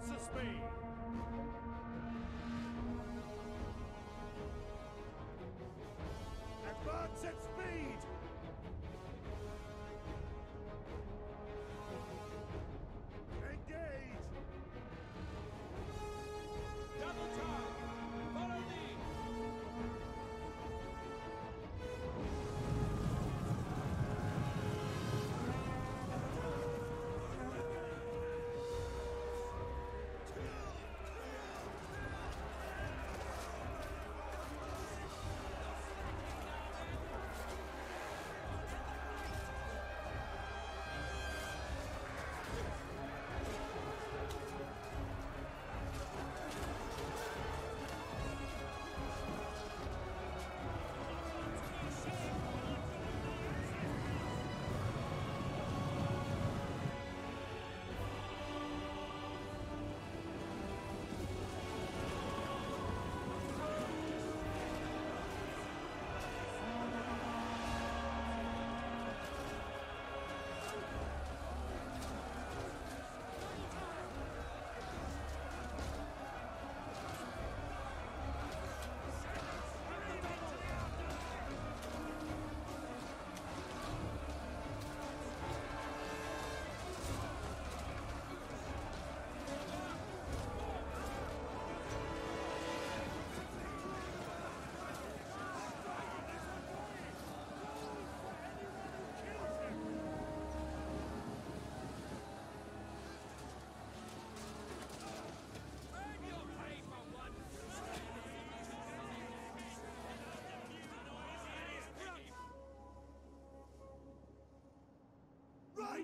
Lancer speed!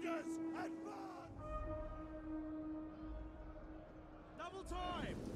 Soldiers, advance! Double time!